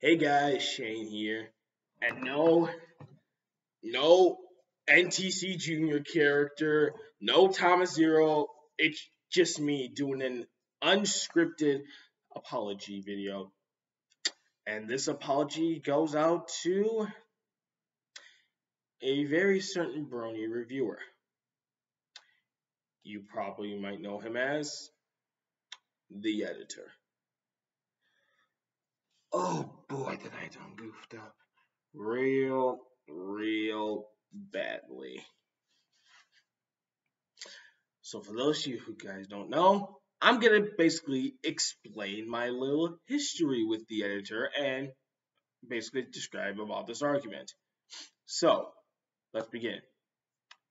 Hey guys, Shane here. And no, no NTC Junior character, no Thomas Zero. It's just me doing an unscripted apology video. And this apology goes out to a very certain Brony reviewer. You probably might know him as the editor. Oh boy, did I done goofed up real, real badly. So for those of you who guys don't know, I'm gonna basically explain my little history with the editor and basically describe about this argument. So let's begin.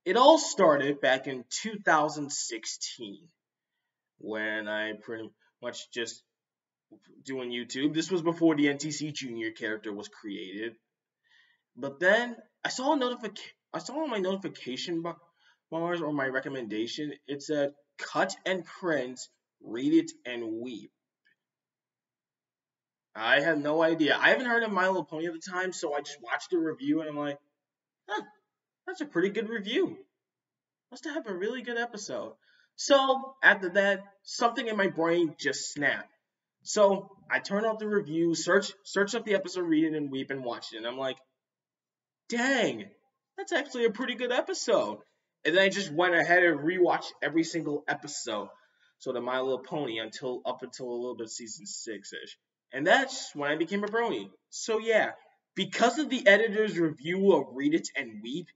It all started back in 2016 when I pretty much just doing YouTube. This was before the NTC Junior character was created. But then I saw a notification. I saw on my notification bars or my recommendation. It said cut and print, read it and weep. I had no idea. I haven't heard of My Little Pony at the time, so I just watched the review and I'm like, huh, that's a pretty good review. Must have a really good episode. So after that, something in my brain just snapped. So I turned off the review, search search up the episode, read it, and weep and watch it. And I'm like, dang, that's actually a pretty good episode. And then I just went ahead and rewatched every single episode. So the My Little Pony until up until a little bit season six ish. And that's when I became a brony. So yeah, because of the editor's review of Read It and Weep,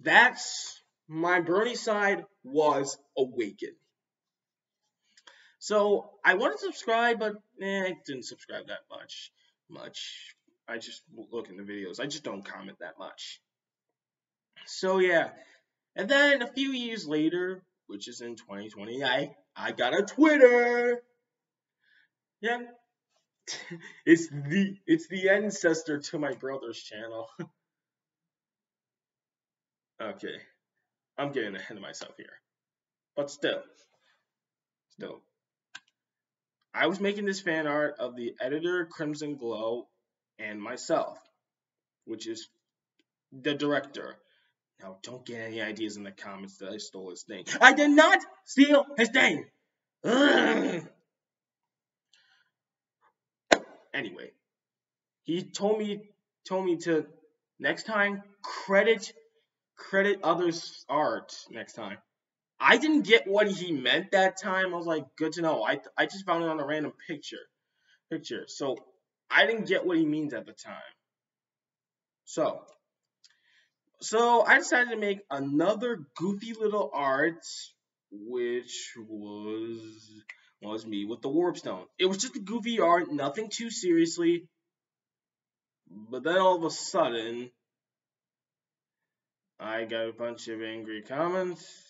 that's my brony side was awakened. So I want to subscribe, but eh, I didn't subscribe that much. Much. I just look in the videos. I just don't comment that much. So yeah. And then a few years later, which is in 2020, I I got a Twitter. Yeah. it's the it's the ancestor to my brother's channel. okay. I'm getting ahead of myself here. But still. Still. I was making this fan art of the editor Crimson Glow and myself, which is the director. Now, don't get any ideas in the comments that I stole his name. I did not steal his. Ugh. Anyway, he told me told me to next time credit credit others' art next time. I didn't get what he meant that time. I was like, good to know. I I just found it on a random picture, picture. So I didn't get what he means at the time. So, so I decided to make another goofy little art, which was was me with the warp stone. It was just a goofy art, nothing too seriously. But then all of a sudden, I got a bunch of angry comments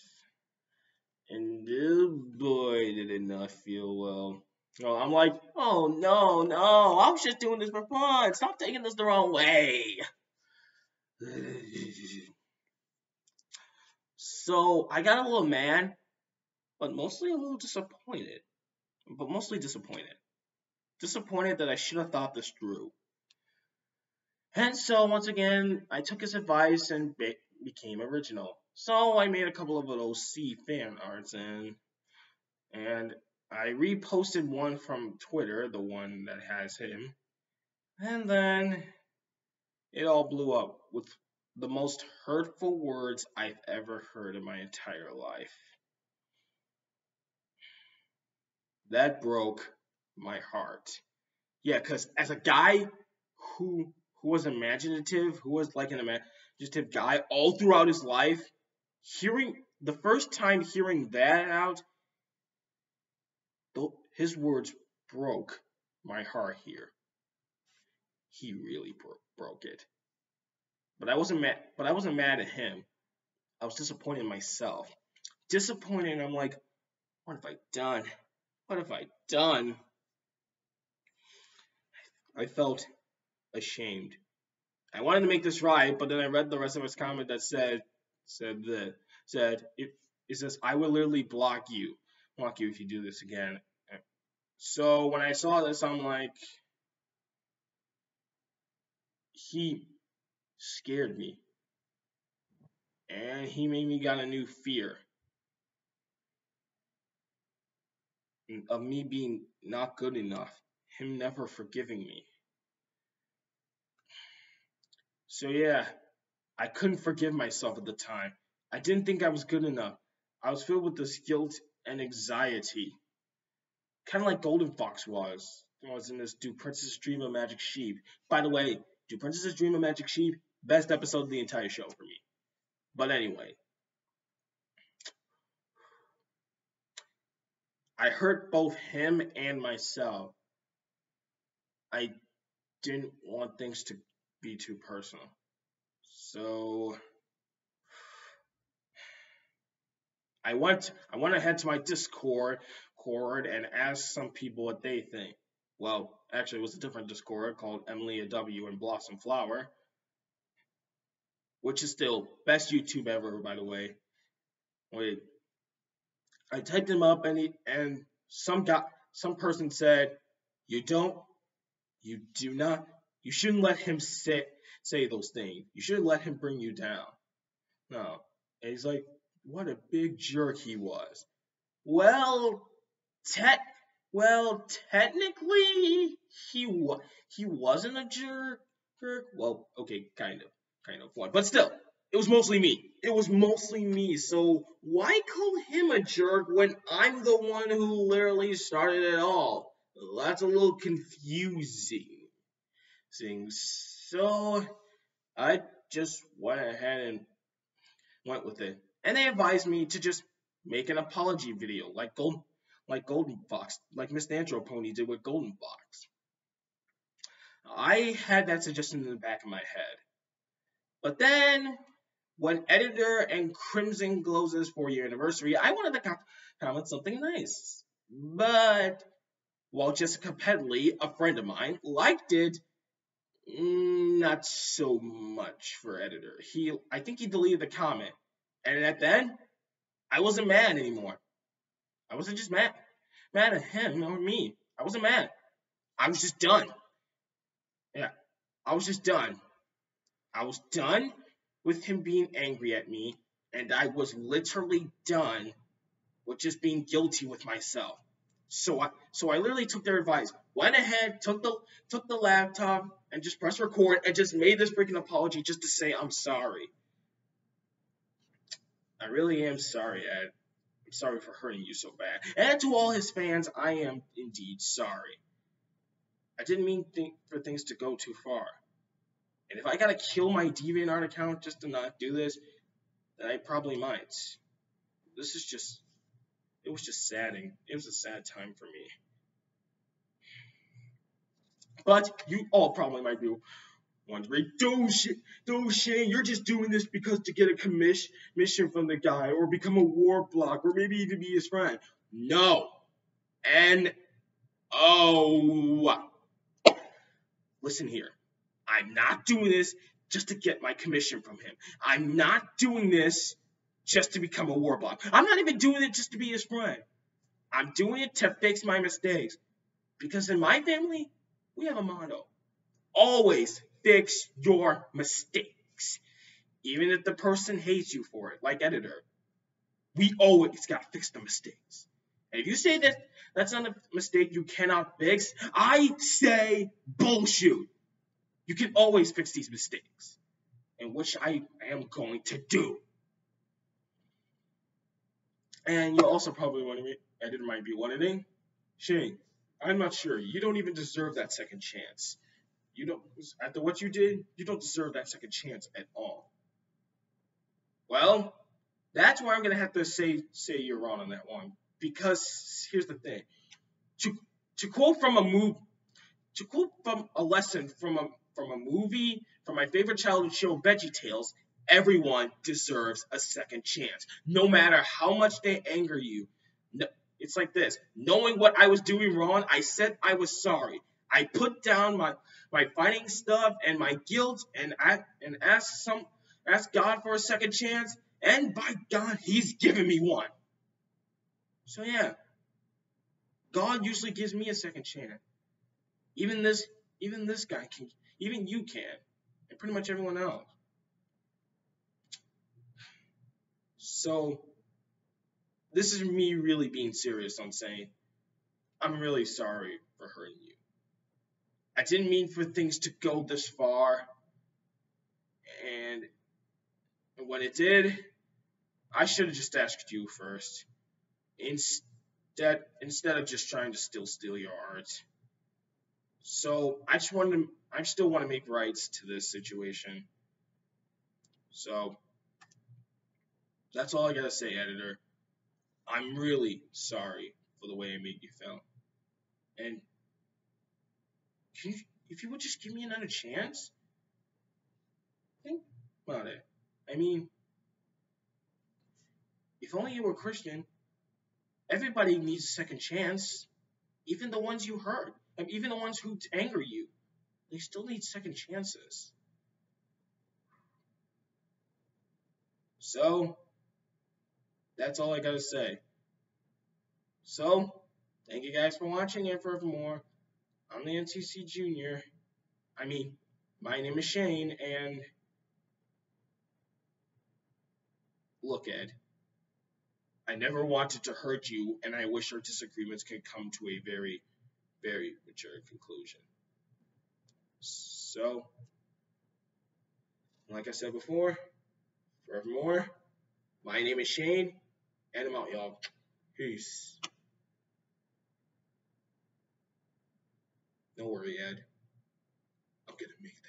and oh boy, did it not feel well. Oh, I'm like, oh no, no, I was just doing this for fun. Stop taking this the wrong way. so I got a little mad, but mostly a little disappointed. But mostly disappointed. Disappointed that I should have thought this through. And so once again, I took his advice and be became original. So I made a couple of little C fan arts and and I reposted one from Twitter, the one that has him, and then it all blew up with the most hurtful words I've ever heard in my entire life. That broke my heart. Yeah, because as a guy who who was imaginative, who was like an imaginative guy all throughout his life, hearing the first time hearing that out, his words broke my heart here. He really bro- broke it. But I wasn't mad. But I wasn't mad at him. I was disappointed in myself. Disappointed. I'm like, what have I done? What have I done? I felt ashamed. I wanted to make this right, but then I read the rest of his comment that said, said that said it, it says I will literally block you, block you if you do this again. So when I saw this, I'm like, he scared me. And he made me got a new fear of me being not good enough, him never forgiving me. So yeah, I couldn't forgive myself at the time. I didn't think I was good enough. I was filled with this guilt and anxiety. Kind of like Golden Fox was. I was in this Do Princesses Dream of Magic Sheep. By the way, Do Princesses Dream of Magic Sheep, best episode of the entire show for me. But anyway, I hurt both him and myself. I didn't want things to be too personal. So I went I went ahead to my Discord Discord and asked some people what they think. Well, actually it was a different Discord called Emily W and Blossom Flower. Which is still best YouTube ever, by the way. Wait. I typed them up and he and some guy some person said, You don't you do not you shouldn't let him say say those things. You shouldn't let him bring you down. No. And he's like, what a big jerk he was. Well, te- well, technically he wa- he wasn't a jerk. jerk. Well, okay, kind of, kind of one, but still, it was mostly me. It was mostly me. So why call him a jerk when I'm the one who literally started it all? That's a little confusing. So I just went ahead and went with it and they advised me to just make an apology video like Gold, like Golden Fox, like Miss Pony did with Golden Fox. I had that suggestion in the back of my head. But then, when editor and Crimson Glow's four year anniversary, I wanted to comment something nice. But while Jessica Pedley, a friend of mine, liked it, not so much for editor. He, I think he deleted the comment. And at then, I wasn't mad anymore. I wasn't just mad, mad at him or me. I wasn't mad. I was just done. Yeah, I was just done. I was done with him being angry at me, and I was literally done with just being guilty with myself. So I, so I literally took their advice, went ahead, took the, took the laptop, and just pressed record, and just made this freaking apology just to say I'm sorry. I really am sorry, Ed. I'm sorry for hurting you so bad. And to all his fans, I am indeed sorry. I didn't mean th- for things to go too far. And if I gotta kill my DeviantArt account just to not do this, then I probably might. This is just, it was just sadding. It was a sad time for me. But you all probably might be wondering, dude, Shane, you're just doing this because to get a commission mission from the guy or become a war block or maybe even be his friend. No. And oh, listen here. I'm not doing this just to get my commission from him. I'm not doing this just to become a war block. I'm not even doing it just to be his friend. I'm doing it to fix my mistakes. Because in my family, we have a motto. Always fix your mistakes. Even if the person hates you for it, like editor, we always gotta fix the mistakes. And if you say that that's not a mistake you cannot fix, I say bullshit. You can always fix these mistakes, and which I am going to do. And you're also probably wondering, editor might be wondering, Shane, I'm not sure. You don't even deserve that second chance. You don't after what you did, you don't deserve that second chance at all. Well, that's why I'm gonna have to say say you're wrong on that one. Because here's the thing. To to quote from a move to quote from a lesson from a from a movie, from my favorite childhood show, Veggie Tales, everyone deserves a second chance. No matter how much they anger you. No, it's like this. Knowing what I was doing wrong, I said I was sorry. I put down my my fighting stuff and my guilt and I and ask some ask God for a second chance, and by God, He's given me one. So yeah, God usually gives me a second chance. Even this even this guy can even you can. and pretty much everyone else. So, this is me really being serious on saying, I'm really sorry for hurting you. I didn't mean for things to go this far, and when it did, I should have just asked you first. Instead, instead of just trying to still steal your art. So I just wanted to, I still want to make rights to this situation. So that's all I gotta say, editor. I'm really sorry for the way I made you feel. And you, if you would just give me another chance, think about it. I mean, if only you were Christian, everybody needs a second chance. Even the ones you hurt, even the ones who anger you, they still need second chances. So, that's all I gotta say. So, thank you guys for watching and forevermore. I'm the NTC Junior. I mean, my name is Shane, and look, Ed. I never wanted to hurt you, and I wish our disagreements could come to a very, very mature conclusion. So, like I said before, forevermore, my name is Shane, and I'm out, y'all. Peace. Don't worry, Ed. I'm gonna make that change.